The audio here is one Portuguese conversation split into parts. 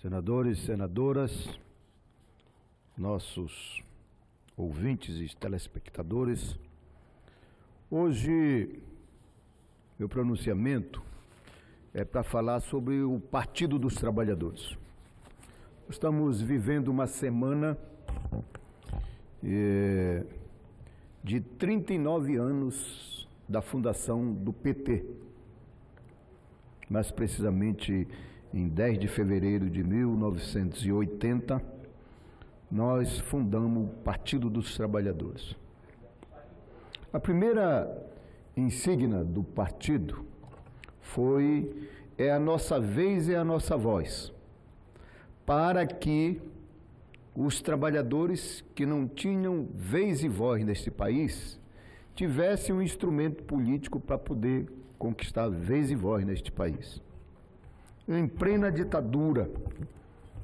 senadores, senadoras, nossos ouvintes e telespectadores. Hoje, meu pronunciamento é para falar sobre o Partido dos Trabalhadores. Estamos vivendo uma semana é, de 39 anos da fundação do PT. Mais precisamente em 10 de fevereiro de 1980, nós fundamos o Partido dos Trabalhadores. A primeira insígnia do partido foi é a nossa vez e a nossa voz, para que os trabalhadores que não tinham vez e voz neste país tivessem um instrumento político para poder conquistar vez e voz neste país. Em plena ditadura,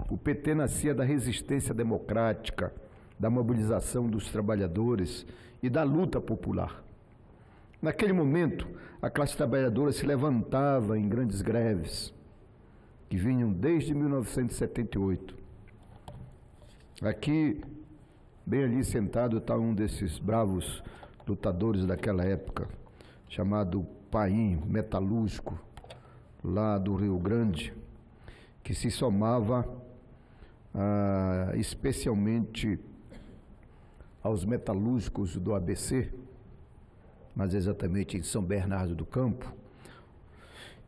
o PT nascia da resistência democrática, da mobilização dos trabalhadores e da luta popular. Naquele momento, a classe trabalhadora se levantava em grandes greves, que vinham desde 1978. Aqui, bem ali sentado, está um desses bravos lutadores daquela época, chamado Paim, metalúrgico, lá do Rio Grande, que se somava ah, especialmente aos metalúrgicos do ABC, mas exatamente em São Bernardo do Campo,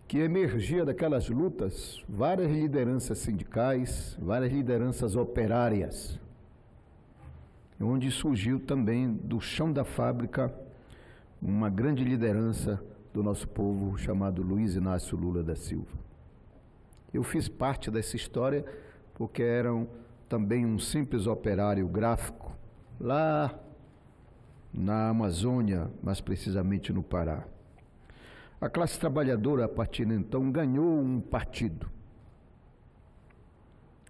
que emergia daquelas lutas várias lideranças sindicais, várias lideranças operárias, onde surgiu também do chão da fábrica uma grande liderança do nosso povo chamado Luiz Inácio Lula da Silva. Eu fiz parte dessa história porque era também um simples operário gráfico lá na Amazônia, mais precisamente no Pará. A classe trabalhadora, a partir de então, ganhou um partido.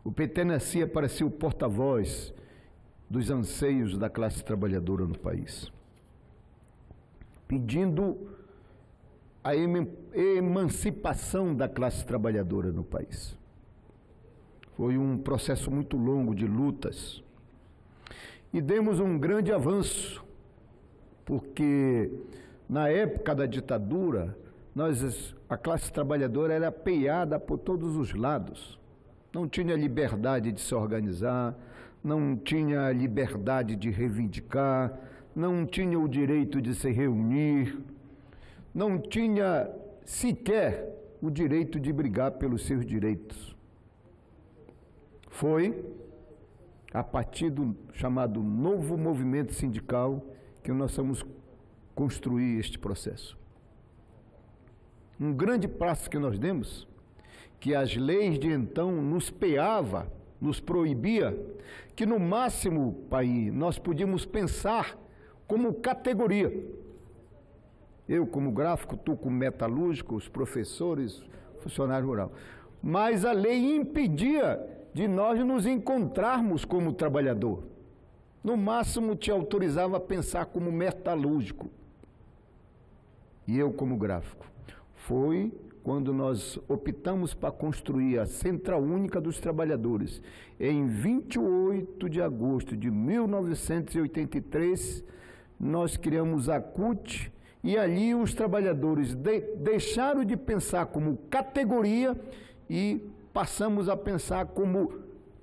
O PT nascia para ser o porta-voz dos anseios da classe trabalhadora no país, pedindo a emancipação da classe trabalhadora no país. Foi um processo muito longo de lutas. E demos um grande avanço, porque na época da ditadura, nós, a classe trabalhadora era peiada por todos os lados. Não tinha liberdade de se organizar, não tinha liberdade de reivindicar, não tinha o direito de se reunir não tinha sequer o direito de brigar pelos seus direitos. Foi a partir do chamado novo movimento sindical que nós vamos construir este processo. Um grande passo que nós demos, que as leis de então nos peava, nos proibia, que no máximo, pai, nós podíamos pensar como categoria. Eu, como gráfico, tu como metalúrgico, os professores, funcionário rural. Mas a lei impedia de nós nos encontrarmos como trabalhador. No máximo te autorizava a pensar como metalúrgico. E eu como gráfico. Foi quando nós optamos para construir a Central Única dos Trabalhadores, em 28 de agosto de 1983, nós criamos a CUT, e ali os trabalhadores de, deixaram de pensar como categoria e passamos a pensar como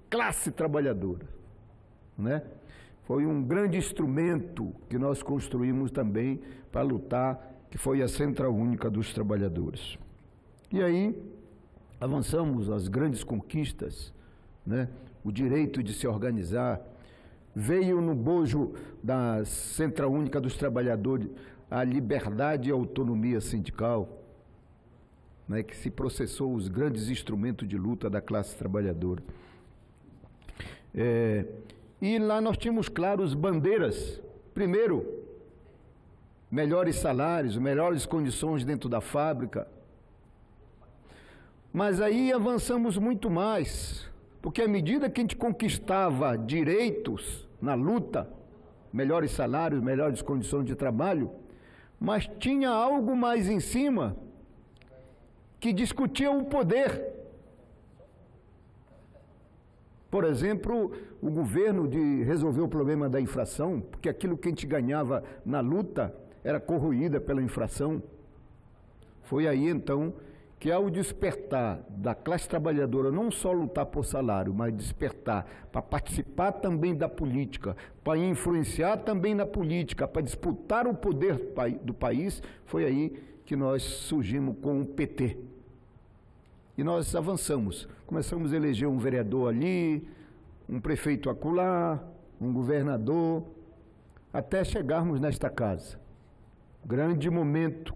classe trabalhadora. Né? Foi um grande instrumento que nós construímos também para lutar, que foi a Central Única dos Trabalhadores. E aí avançamos as grandes conquistas, né? o direito de se organizar, veio no bojo da Central Única dos Trabalhadores a liberdade e autonomia sindical, né, que se processou os grandes instrumentos de luta da classe trabalhadora. É, e lá nós tínhamos, claro, as bandeiras. Primeiro, melhores salários, melhores condições dentro da fábrica. Mas aí avançamos muito mais, porque à medida que a gente conquistava direitos na luta, melhores salários, melhores condições de trabalho, mas tinha algo mais em cima que discutia o poder. Por exemplo, o governo de resolver o problema da infração, porque aquilo que a gente ganhava na luta era corroída pela infração. Foi aí então que ao despertar da classe trabalhadora, não só lutar por salário, mas despertar para participar também da política, para influenciar também na política, para disputar o poder do país, foi aí que nós surgimos com o PT. E nós avançamos. Começamos a eleger um vereador ali, um prefeito acolá, um governador, até chegarmos nesta casa. Grande momento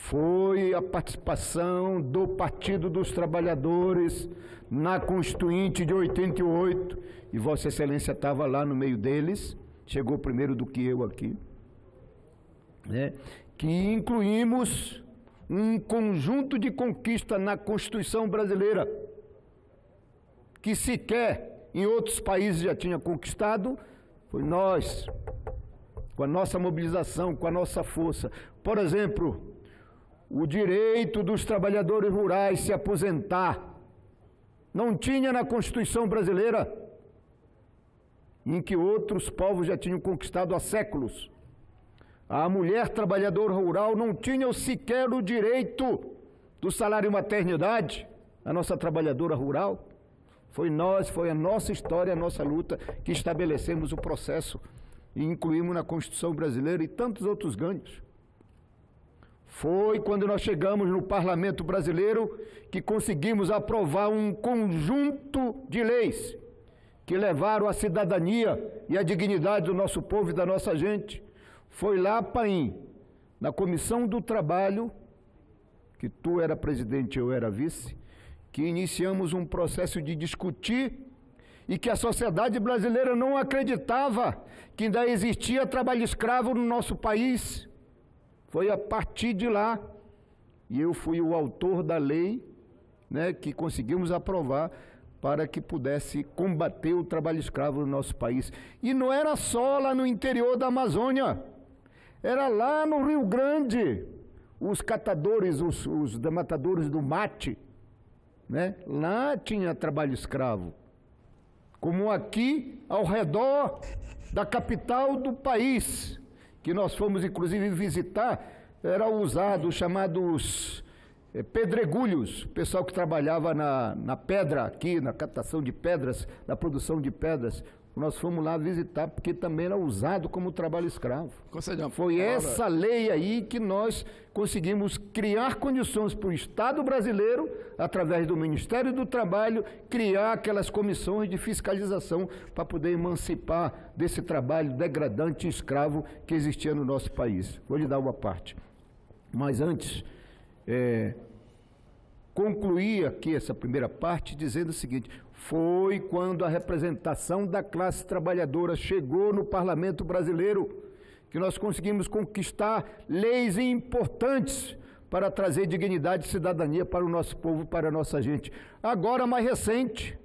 foi a participação do Partido dos Trabalhadores na Constituinte de 88, e Vossa Excelência estava lá no meio deles, chegou primeiro do que eu aqui, né? que incluímos um conjunto de conquistas na Constituição brasileira, que sequer em outros países já tinha conquistado, foi nós, com a nossa mobilização, com a nossa força. Por exemplo, o direito dos trabalhadores rurais se aposentar. Não tinha na Constituição brasileira, em que outros povos já tinham conquistado há séculos. A mulher trabalhadora rural não tinha sequer o direito do salário maternidade, a nossa trabalhadora rural. Foi nós, foi a nossa história, a nossa luta que estabelecemos o processo e incluímos na Constituição brasileira e tantos outros ganhos. Foi quando nós chegamos no parlamento brasileiro que conseguimos aprovar um conjunto de leis que levaram a cidadania e a dignidade do nosso povo e da nossa gente. Foi lá, Paim, na comissão do trabalho, que tu era presidente e eu era vice, que iniciamos um processo de discutir e que a sociedade brasileira não acreditava que ainda existia trabalho escravo no nosso país. Foi a partir de lá, e eu fui o autor da lei né, que conseguimos aprovar para que pudesse combater o trabalho escravo no nosso país. E não era só lá no interior da Amazônia, era lá no Rio Grande, os catadores, os, os dematadores do mate, né? lá tinha trabalho escravo. Como aqui, ao redor da capital do país que nós fomos inclusive visitar, eram usados chamados é, pedregulhos, pessoal que trabalhava na, na pedra aqui, na captação de pedras, na produção de pedras. Nós fomos lá visitar porque também era usado como trabalho escravo. Foi essa lei aí que nós conseguimos criar condições para o Estado brasileiro, através do Ministério do Trabalho, criar aquelas comissões de fiscalização para poder emancipar desse trabalho degradante e escravo que existia no nosso país. Vou lhe dar uma parte. Mas antes, é, concluir aqui essa primeira parte dizendo o seguinte: foi quando a representação da classe trabalhadora chegou no parlamento brasileiro que nós conseguimos conquistar leis importantes para trazer dignidade e cidadania para o nosso povo, para a nossa gente. Agora, mais recente,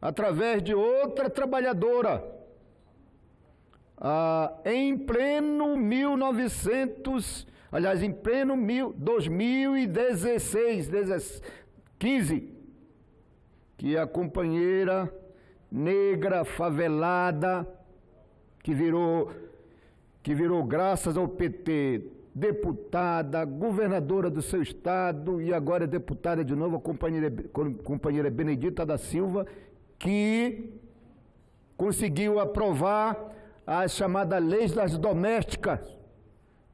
através de outra trabalhadora, ah, em pleno 1900, aliás, em pleno mil, 2016, 15, que a companheira negra favelada que virou que virou graças ao PT deputada, governadora do seu estado e agora é deputada de novo, a companheira, companheira Benedita da Silva, que conseguiu aprovar as chamadas leis das domésticas,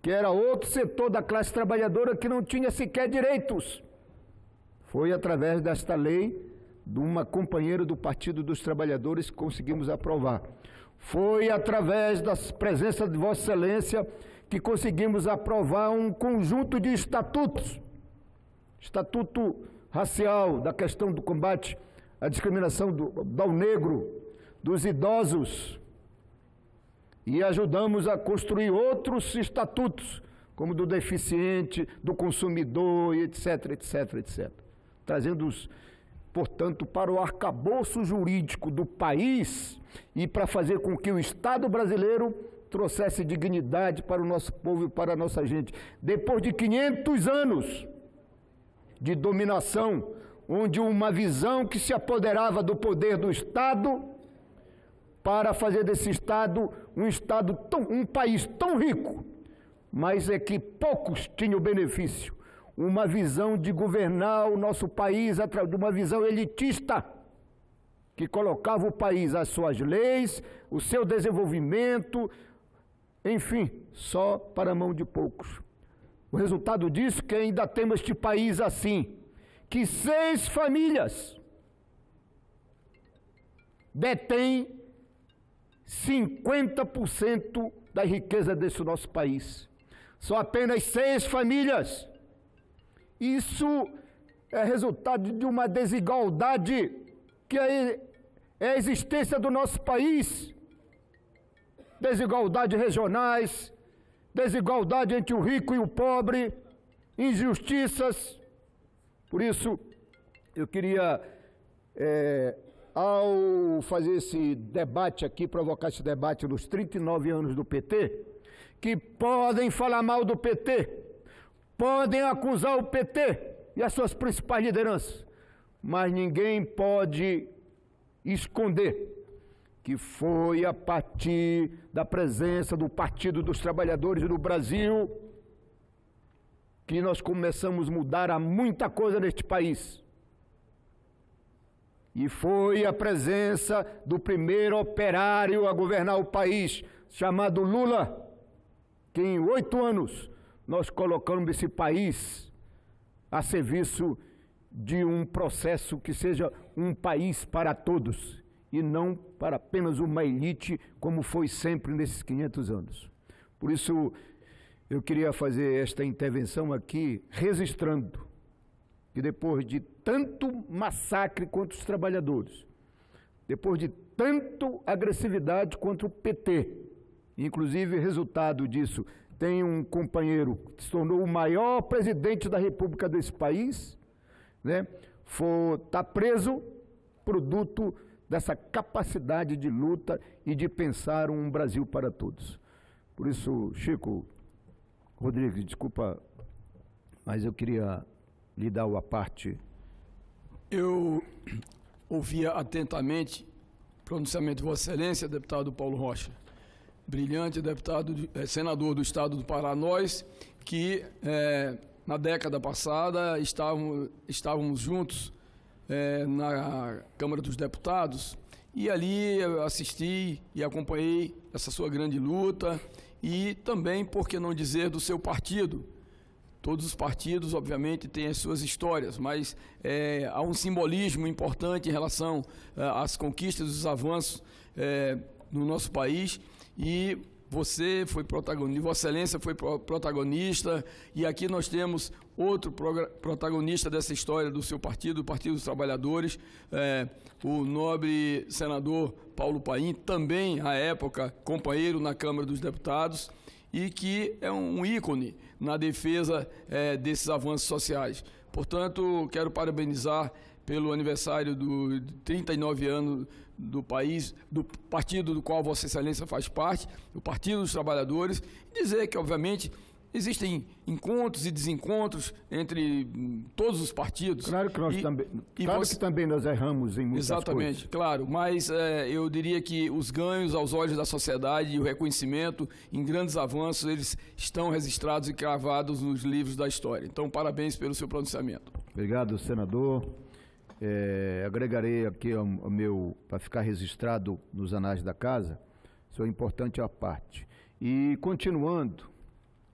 que era outro setor da classe trabalhadora que não tinha sequer direitos. Foi através desta lei de uma companheira do Partido dos Trabalhadores que conseguimos aprovar. Foi através da presença de Vossa Excelência que conseguimos aprovar um conjunto de estatutos. Estatuto racial, da questão do combate à discriminação do, do negro, dos idosos. E ajudamos a construir outros estatutos, como do deficiente, do consumidor, etc, etc, etc. Trazendo os portanto, para o arcabouço jurídico do país e para fazer com que o Estado brasileiro trouxesse dignidade para o nosso povo e para a nossa gente. Depois de 500 anos de dominação, onde uma visão que se apoderava do poder do Estado para fazer desse Estado um Estado tão, um país tão rico, mas é que poucos tinham benefício. Uma visão de governar o nosso país de uma visão elitista que colocava o país, as suas leis, o seu desenvolvimento, enfim, só para a mão de poucos. O resultado disso é que ainda temos este país assim, que seis famílias detêm 50% da riqueza desse nosso país. São apenas seis famílias. Isso é resultado de uma desigualdade que é, é a existência do nosso país. Desigualdades regionais, desigualdade entre o rico e o pobre, injustiças. Por isso, eu queria é, ao fazer esse debate aqui, provocar esse debate nos 39 anos do PT, que podem falar mal do PT, podem acusar o PT e as suas principais lideranças, mas ninguém pode esconder que foi a partir da presença do Partido dos Trabalhadores no Brasil que nós começamos a mudar a muita coisa neste país. E foi a presença do primeiro operário a governar o país, chamado Lula, que em oito anos nós colocamos esse país a serviço de um processo que seja um país para todos e não para apenas uma elite, como foi sempre nesses 500 anos. Por isso, eu queria fazer esta intervenção aqui, registrando que depois de tanto massacre contra os trabalhadores, depois de tanto agressividade contra o PT, inclusive resultado disso, tem um companheiro que se tornou o maior presidente da República desse país, né? Está preso, produto dessa capacidade de luta e de pensar um Brasil para todos. Por isso, Chico, Rodrigues, desculpa, mas eu queria lhe dar a parte eu ouvia atentamente o pronunciamento de Vossa Excelência, deputado Paulo Rocha, brilhante deputado, eh, senador do Estado do Pará, nós que eh, na década passada estávamos, estávamos juntos eh, na Câmara dos Deputados e ali assisti e acompanhei essa sua grande luta e também, por que não dizer, do seu partido, Todos os partidos, obviamente, têm as suas histórias, mas é, há um simbolismo importante em relação é, às conquistas os avanços é, no nosso país. E você foi protagonista, Vossa Excelência foi protagonista, e aqui nós temos outro protagonista dessa história do seu partido, o Partido dos Trabalhadores, é, o nobre senador Paulo Paim, também, à época, companheiro na Câmara dos Deputados, e que é um ícone na defesa é, desses avanços sociais. Portanto, quero parabenizar pelo aniversário do 39 anos do país, do partido do qual Vossa Excelência faz parte, o Partido dos Trabalhadores, e dizer que, obviamente, Existem encontros e desencontros entre hum, todos os partidos. Claro que nós e, também. E claro você... que também nós erramos em muitas Exatamente, coisas. claro. Mas é, eu diria que os ganhos aos olhos da sociedade e o reconhecimento em grandes avanços, eles estão registrados e cravados nos livros da história. Então, parabéns pelo seu pronunciamento. Obrigado, senador. É, agregarei aqui ao, ao meu, para ficar registrado nos anais da casa, isso é importante a parte. E continuando,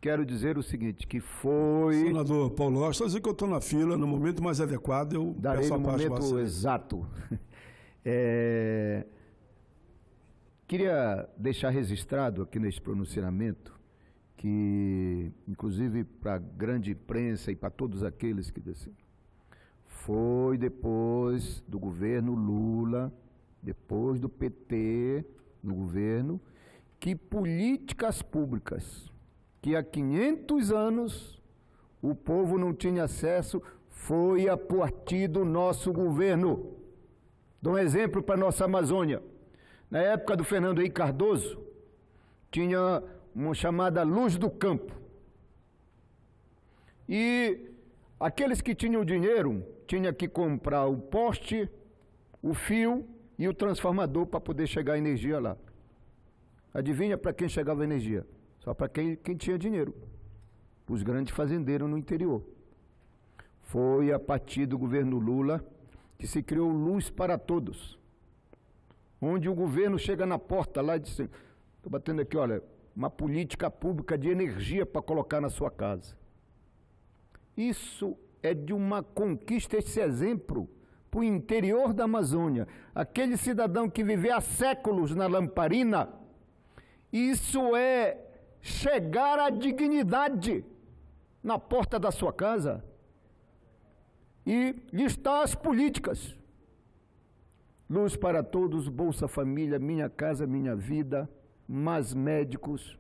quero dizer o seguinte, que foi... Senador Paulo Rocha, só dizer que eu estou na fila, no momento mais adequado eu Darei peço a no momento exato. É... Queria deixar registrado aqui neste pronunciamento que, inclusive para a grande imprensa e para todos aqueles que desceram, foi depois do governo Lula, depois do PT no governo, que políticas públicas que há 500 anos o povo não tinha acesso foi a partir do nosso governo. Dou um exemplo para a nossa Amazônia. Na época do Fernando Henrique Cardoso, tinha uma chamada Luz do Campo. E Aqueles que tinham dinheiro tinham que comprar o poste, o fio e o transformador para poder chegar a energia lá. Adivinha para quem chegava a energia? Só para quem, quem tinha dinheiro. Os grandes fazendeiros no interior. Foi a partir do governo Lula que se criou Luz para Todos. Onde o governo chega na porta lá e diz: estou batendo aqui, olha, uma política pública de energia para colocar na sua casa. Isso é de uma conquista, esse exemplo, para o interior da Amazônia. Aquele cidadão que viveu há séculos na lamparina, isso é chegar à dignidade na porta da sua casa e listar as políticas. Luz para todos, Bolsa Família, Minha Casa Minha Vida, Mais Médicos,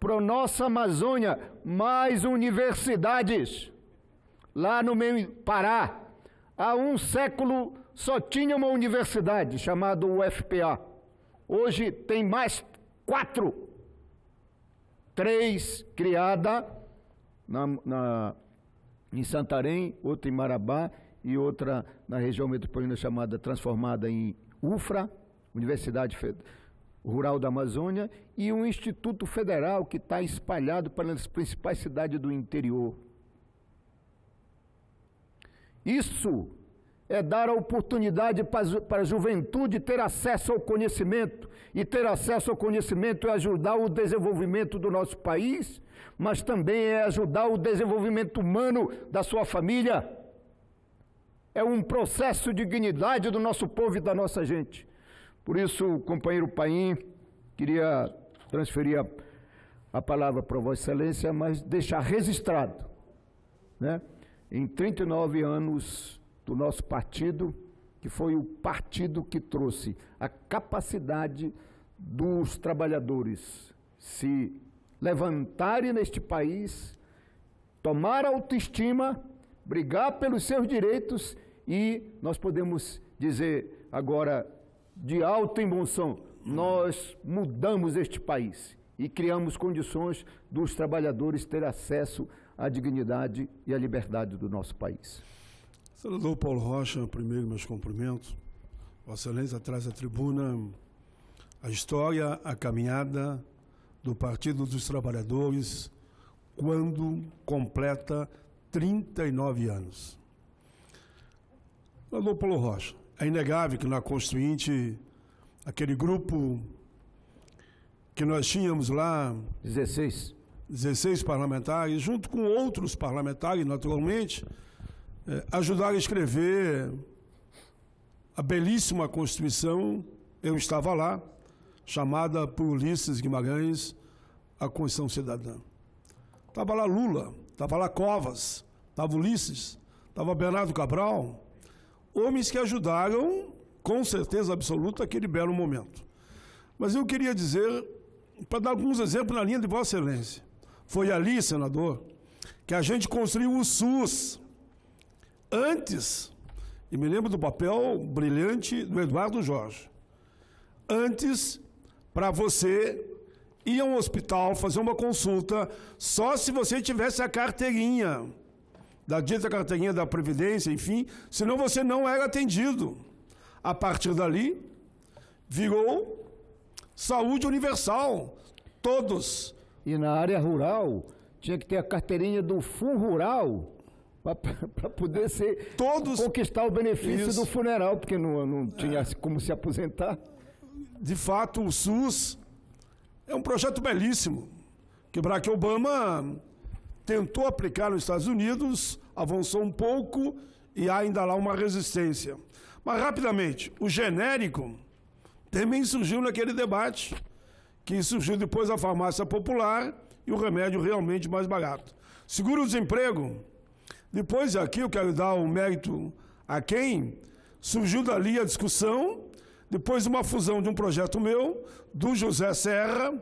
para nossa Amazônia, mais universidades. Lá no meu Pará, há um século só tinha uma universidade chamada UFPA. Hoje tem mais quatro. Três criada na, na, em Santarém, outra em Marabá e outra na região metropolitana chamada, transformada em UFRA, Universidade Federal Rural da Amazônia, e um instituto federal que está espalhado pelas principais cidades do interior. Isso é dar a oportunidade para a juventude ter acesso ao conhecimento. E ter acesso ao conhecimento é ajudar o desenvolvimento do nosso país, mas também é ajudar o desenvolvimento humano da sua família. É um processo de dignidade do nosso povo e da nossa gente. Por isso, companheiro Paim, queria transferir a, a palavra para Vossa Excelência, mas deixar registrado, né? Em 39 anos do nosso partido, que foi o partido que trouxe a capacidade dos trabalhadores se levantarem neste país, tomar autoestima, brigar pelos seus direitos e nós podemos dizer agora de alta emoção, nós mudamos este país e criamos condições dos trabalhadores ter acesso à dignidade e à liberdade do nosso país. Senador Paulo Rocha, primeiro meus cumprimentos. Vossa Excelência traz à tribuna a história, a caminhada do Partido dos Trabalhadores quando completa 39 anos. Senador Paulo Rocha, é inegável que na Constituinte, aquele grupo que nós tínhamos lá. 16. 16 parlamentares, junto com outros parlamentares, naturalmente, é, ajudaram a escrever a belíssima Constituição. Eu estava lá, chamada por Ulisses Guimarães a Constituição Cidadã. Estava lá Lula, estava lá Covas, estava Ulisses, estava Bernardo Cabral, homens que ajudaram, com certeza absoluta, aquele belo momento. Mas eu queria dizer, para dar alguns exemplos na linha de Vossa Excelência, foi ali, senador, que a gente construiu o SUS. Antes, e me lembro do papel brilhante do Eduardo Jorge. Antes, para você ir a um hospital fazer uma consulta, só se você tivesse a carteirinha da dita carteirinha da Previdência, enfim, senão você não era atendido. A partir dali, virou saúde universal. Todos. E na área rural, tinha que ter a carteirinha do Fundo Rural para poder ser Todos, conquistar o benefício isso. do funeral, porque não, não tinha é. como se aposentar. De fato, o SUS é um projeto belíssimo que Barack Obama tentou aplicar nos Estados Unidos, avançou um pouco e há ainda lá uma resistência. Mas rapidamente, o genérico também surgiu naquele debate, que surgiu depois da farmácia popular e o remédio realmente mais barato. Seguro-desemprego, depois aqui eu quero dar o um mérito a quem surgiu dali a discussão, depois de uma fusão de um projeto meu, do José Serra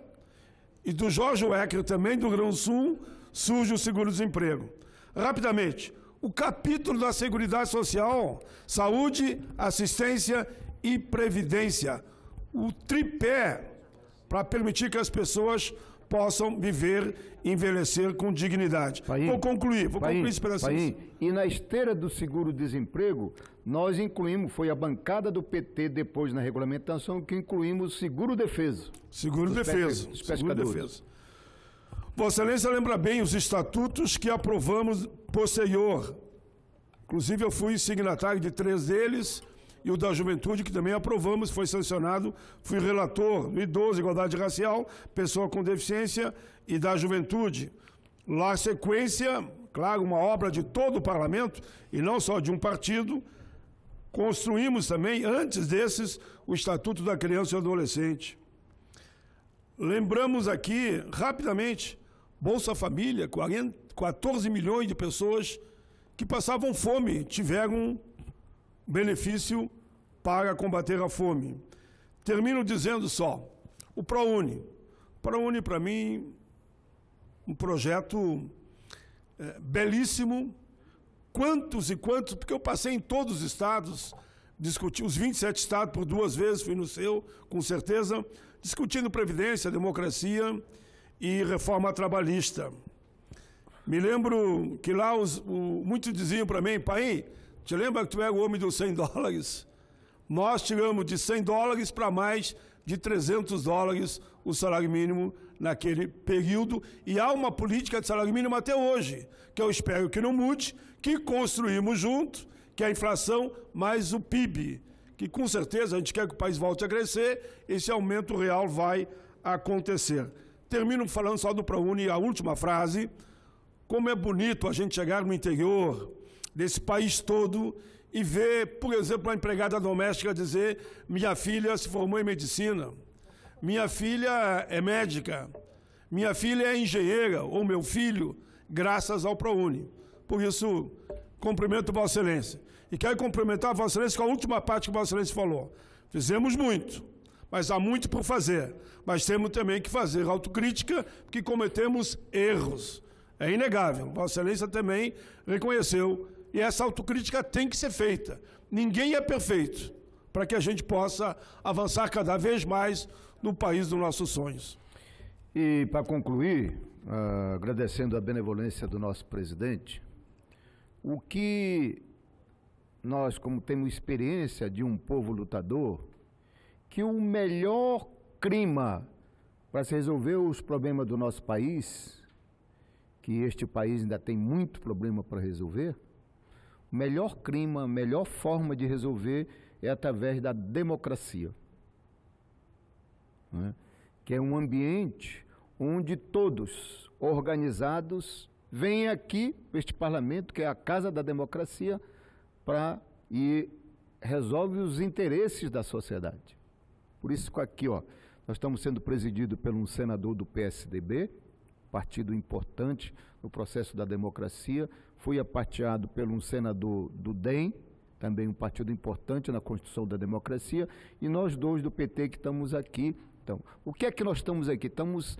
e do Jorge Wecker também, do Grão Sul, surge o seguro-desemprego. Rapidamente, o capítulo da Seguridade Social, saúde, assistência e previdência. O tripé para permitir que as pessoas possam viver, envelhecer com dignidade. Paim, vou concluir, vou Paim, concluir esse pedacinho. Paim, e na esteira do seguro-desemprego, nós incluímos, foi a bancada do PT depois na regulamentação que incluímos o seguro-defeso. Seguro-defesa. Vossa Excelência lembra bem os estatutos que aprovamos posterior. Inclusive, eu fui signatário de três deles e o da juventude, que também aprovamos, foi sancionado. Fui relator do idoso, igualdade racial, pessoa com deficiência e da juventude. Lá, sequência, claro, uma obra de todo o parlamento e não só de um partido. Construímos também, antes desses, o Estatuto da Criança e Adolescente. Lembramos aqui, rapidamente, Bolsa Família, 40, 14 milhões de pessoas que passavam fome tiveram benefício para combater a fome. Termino dizendo só, o ProUni. ProUni, para mim, um projeto é, belíssimo. Quantos e quantos, porque eu passei em todos os estados, discuti os 27 estados por duas vezes, fui no seu, com certeza, discutindo previdência, democracia e reforma trabalhista. Me lembro que lá os, o, muitos diziam para mim, pai, te lembra que tu é o homem dos 100 dólares? Nós tiramos de 100 dólares para mais de 300 dólares o salário mínimo naquele período e há uma política de salário mínimo até hoje, que eu espero que não mude, que construímos junto, que é a inflação mais o PIB, que com certeza a gente quer que o país volte a crescer, esse aumento real vai acontecer. Termino falando só do ProUni, a última frase, como é bonito a gente chegar no interior, desse país todo e ver, por exemplo, a empregada doméstica dizer: minha filha se formou em medicina, minha filha é médica, minha filha é engenheira, ou meu filho, graças ao ProUni. Por isso, cumprimento Vossa Excelência. E quero cumprimentar Vossa Excelência com a última parte que Vossa Excelência falou. Fizemos muito, mas há muito por fazer. Mas temos também que fazer autocrítica, porque cometemos erros. É inegável. Vossa Excelência também reconheceu e essa autocrítica tem que ser feita. Ninguém é perfeito para que a gente possa avançar cada vez mais no país dos nossos sonhos. E para concluir, uh, agradecendo a benevolência do nosso presidente, o que nós, como temos experiência de um povo lutador, que o melhor clima para se resolver os problemas do nosso país, que este país ainda tem muito problema para resolver, o melhor clima, a melhor forma de resolver é através da democracia. Né? Que é um ambiente onde todos, organizados, vêm aqui, este parlamento, que é a casa da democracia, para e resolve os interesses da sociedade. Por isso aqui, ó, nós estamos sendo presididos por um senador do PSDB, partido importante no processo da democracia, fui aparteado por um senador do DEM, também um partido importante na construção da democracia, e nós dois do PT que estamos aqui. Então, o que é que nós estamos aqui? Estamos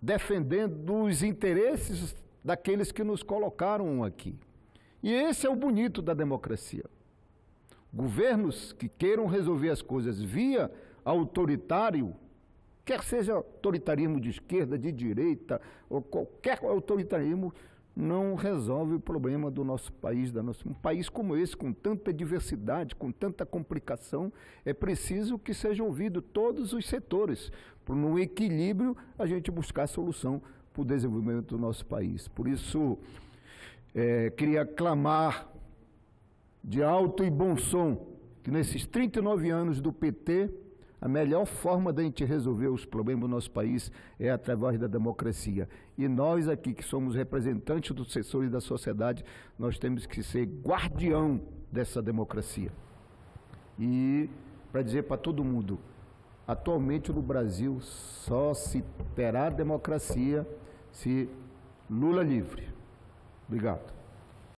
defendendo os interesses daqueles que nos colocaram aqui. E esse é o bonito da democracia. Governos que queiram resolver as coisas via autoritário, quer seja autoritarismo de esquerda, de direita, ou qualquer autoritarismo, não resolve o problema do nosso país, da nossa, um país como esse, com tanta diversidade, com tanta complicação, é preciso que sejam ouvidos todos os setores, para no equilíbrio a gente buscar solução para o desenvolvimento do nosso país. Por isso, é, queria clamar de alto e bom som que nesses 39 anos do PT, a melhor forma da gente resolver os problemas do nosso país é através da democracia. E nós aqui, que somos representantes dos setores da sociedade, nós temos que ser guardião dessa democracia. E para dizer para todo mundo, atualmente no Brasil só se terá democracia se Lula livre. Obrigado.